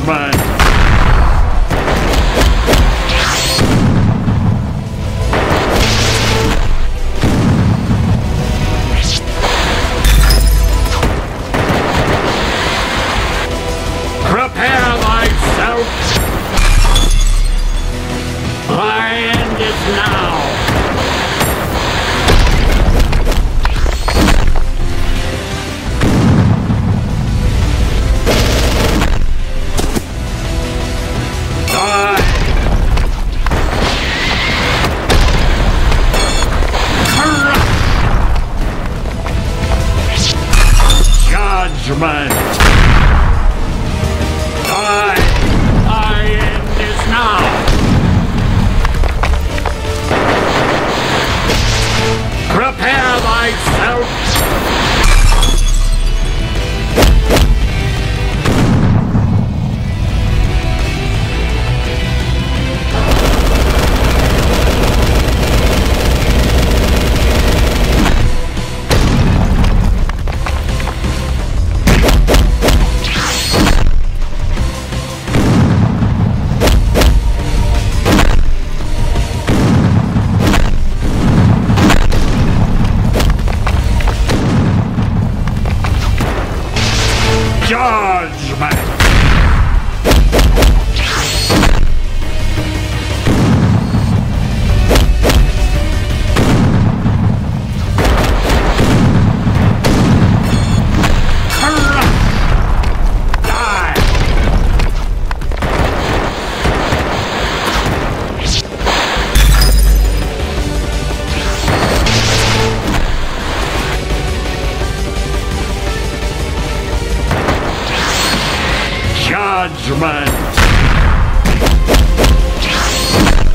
Judgment. Judgment. Judgment. Prepare